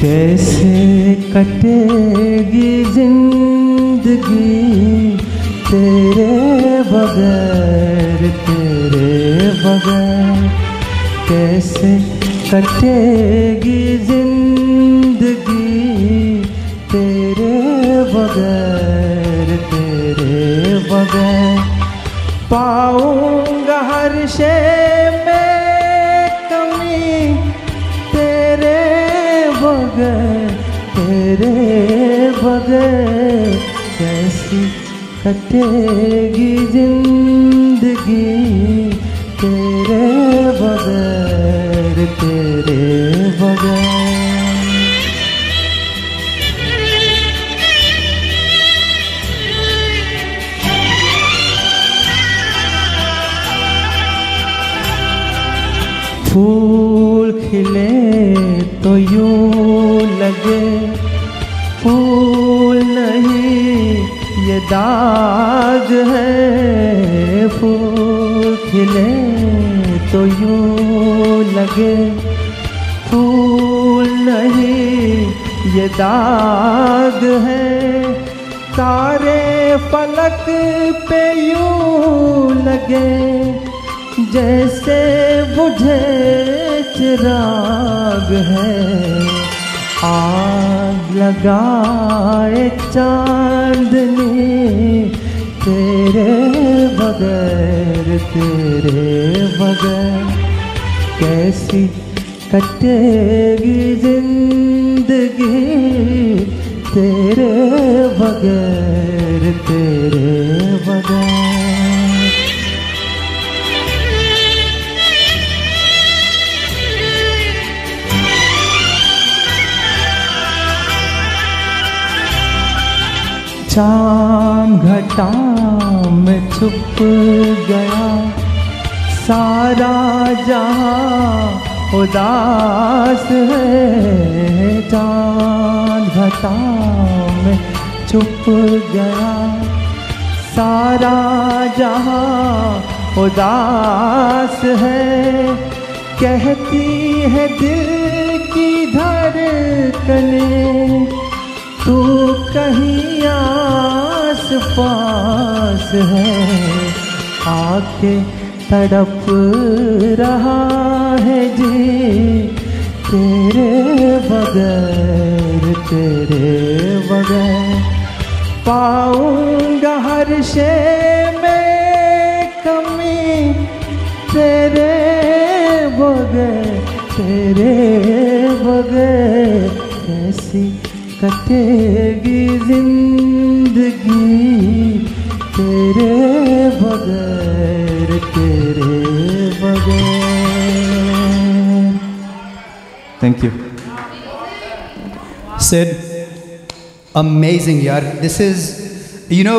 कैसे कटेगी ज़िंदगी तेरे बगैर तेरे बगैर? कैसे कटेगी ज़िंदगी तेरे बगैर तेरे बगैर? पाऊँगा हर शे तेरे बगैर कैसी कटेगी ज़िंदगी? तेरे बगैर तेरे बगैर। फूल खिले तो यूँ लगे फूल नहीं, ये दाग है। फूल खिले तो यूँ लगे। फूल नहीं, ये दाग है। तारे फलक पे यूँ लगे, जैसे बुझे चिराग है। आग लगाए चांदनी तेरे बगैर तेरे बगैर। कैसी कटेगी ज़िंदगी तेरे बगैर तेरे बगैर। चाम घटा में छुप गया। सारा जहाँ उदास है, चाँद घटा में छुप गया। सारा जहाँ उदास है, कहती है दिल की धड़कने, तू कहीं पास है। आके तड़प रहा है जी। तेरे बगैर तेरे बगैर। पाऊँगा हर शे में कमी। तेरे बगैर तेरे बगैर। कैसी कटेगी ज़िंदगी तेरे बगैर तेरे बगैर thank you Sid, amazing, yaar. This is, you know,